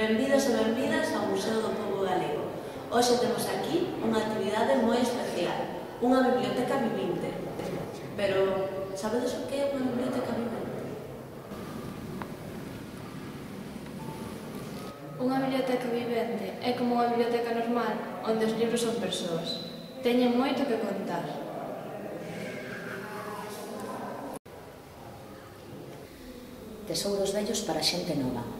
Benvidos e benvidas ao Museo do Pobo Galego. Hoxe temos aquí unha actividade moi especial, unha biblioteca vivinte. Pero, sabedes o que é unha biblioteca vivinte? Unha biblioteca vivente é como unha biblioteca normal onde os libros son persoas. Teñen moito que contar. Tesouros vellos para xente nova.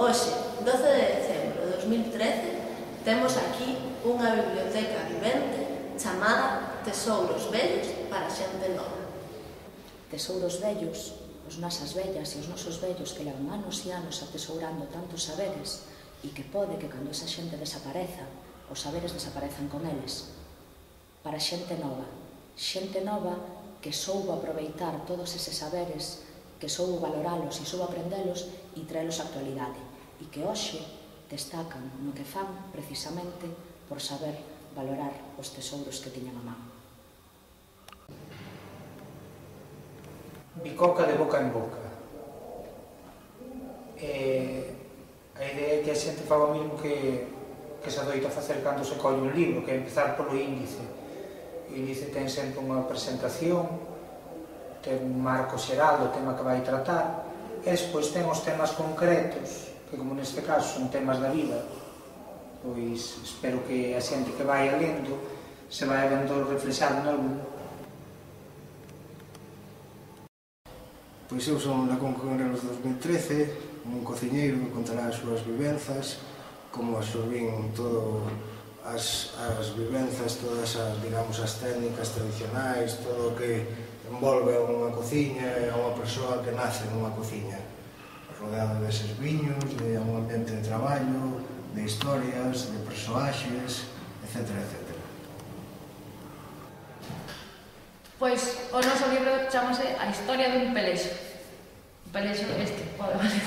Hoxe, 12 de decembro de 2013, temos aquí unha biblioteca vivente chamada Tesouros Vellos para Xente Nova. Tesouros Vellos, os nasas vellas e os nosos vellos que levan anos e anos atesourando tantos saberes e que pode que cando esa xente desapareza, os saberes desaparezan con eles. Para xente nova, xente nova que soubo aproveitar todos eses saberes, que soubo valoralos e soubo aprendelos e traelos á actualidade e que hoxe destacan no que fan precisamente por saber valorar os tesouros que tiñan a man. Bicoca de boca en boca. E a idea é que a xente faga o mismo que, que se adoita facer cando se colle un libro, que é empezar polo índice. O índice ten sempre unha presentación, ten un marco xeral do tema que vai tratar, e despois ten os temas concretos que como neste caso son temas da vida, pois espero que a xente que vai lendo se vai vendo reflexado en algún. Pois eu son Lacón Congrelos 2013, un cociñeiro que contará as súas vivenzas, como absorbín todo as, as vivenzas, todas as, digamos, as técnicas tradicionais, todo o que envolve a unha cociña e a unha persoa que nace nunha cociña rodeado de viños, de un ambiente de traballo, de historias, de persoaxes, etc. etc. Pois o noso libro chamase A historia dun pelexo. O pelexo este, pode valer.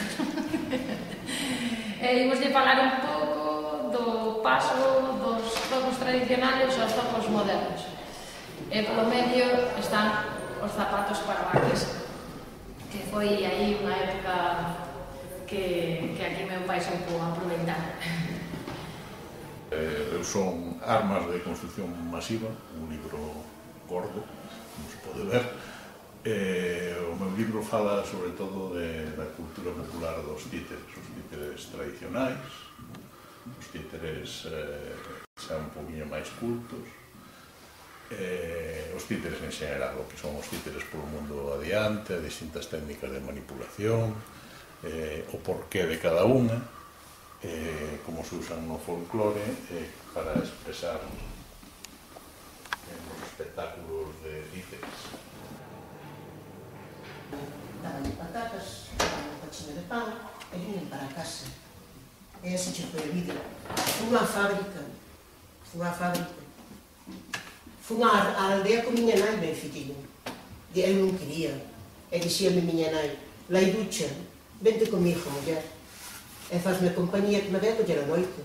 e imos de falar un pouco do paso dos tocos tradicionales aos tocos modernos. E polo medio están os zapatos para vaques, que foi aí unha época que, que aquí meu pai sempre aproveitar. Eh, son Armas de Construcción Masiva, un libro gordo, como se pode ver. Eh, o meu libro fala sobre todo de, da cultura popular dos títeres, os títeres tradicionais, os títeres eh, xa un poquinho máis cultos, eh, os títeres en xeral, o que son os títeres polo mundo adiante, distintas técnicas de manipulación, eh, o porqué de cada unha, eh, como se usan no folclore, eh, para expresar eh, os espectáculos de díceres. Daban patatas, daban un cochino de pan, e viñen para casa. E así che foi a vida. Fun á fábrica, fun á fábrica. Fun á, á aldea con miña nai ben fitiño. E eu non quería. E dixíame miña nai, laiducha, vente comigo, muller, e fazme compañía que me vea coller a noite.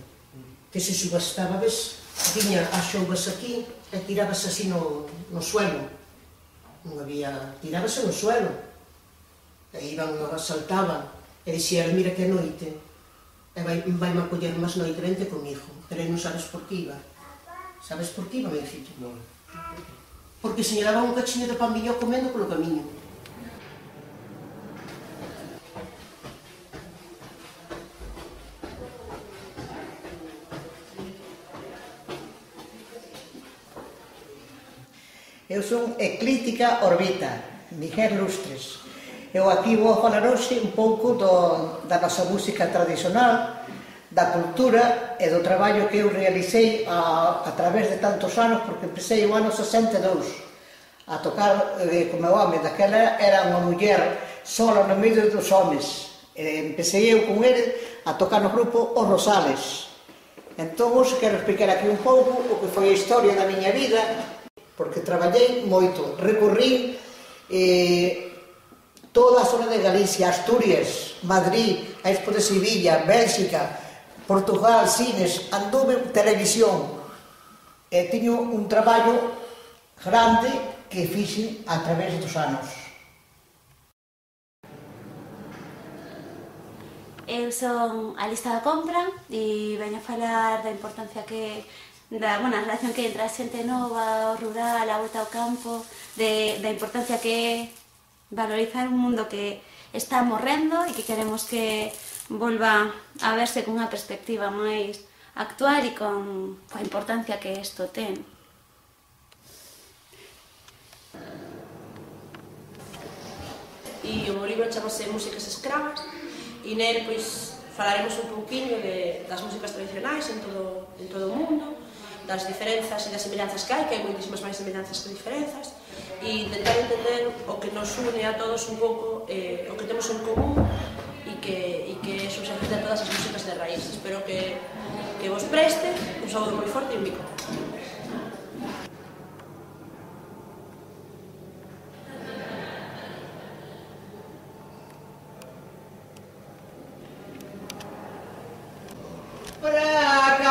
Que se subastaba, ves, viña as xouvas aquí e tirabas así no, no suelo. Non había... tirábase no suelo. E iban, saltaban, e dixía, mira que noite, e vai, vai me acoller máis noite, vente comigo. Pero non sabes por que iba. Sabes por que iba, meu filho? Non. Porque señalaba un cachiño de pan viño comendo polo camiño. Eu son eclítica orbita, Miguel Lustres. Eu aquí vou falar hoxe un pouco do, da nosa música tradicional, da cultura e do traballo que eu realicei a, a través de tantos anos, porque empecé o ano 62 a tocar eh, como home. Daquela era unha muller sola no medio dos homes. E empecé eu con ele a tocar no grupo Os Rosales. Entón, os quero explicar aquí un pouco o que foi a historia da miña vida, porque traballei moito, recorrí eh, toda a zona de Galicia, Asturias, Madrid, a Expo de Sevilla, Bélxica, Portugal, cines, anduve televisión, e eh, tiño un traballo grande que fixe a través dos anos. Eu son a lista da compra e veño a falar da importancia que da, bueno, a relación que entra a xente nova, o rural, a volta ao campo, de, da importancia que é valorizar un mundo que está morrendo e que queremos que volva a verse cunha perspectiva máis actual e con a importancia que isto ten. E o libro chamase Músicas Escravas e nel pois, falaremos un pouquinho de, das músicas tradicionais en todo, en todo o mundo, das diferenzas e das semelhanzas que hai, que hai moitísimas máis semelhanzas que diferenzas, e intentar entender o que nos une a todos un pouco, eh, o que temos en común e que, e que eso se a todas as músicas de raíz. Espero que, que vos preste, un saúdo moi forte e un bico.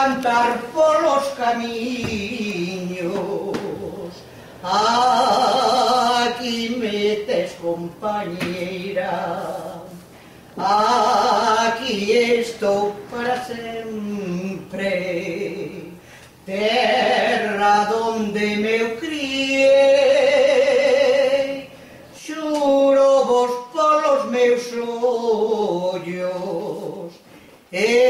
cantar polos camiños. Aquí me tes compañeira. Aquí estou para sempre. Terra donde meu criei. Xuro vos polos meus ollos. E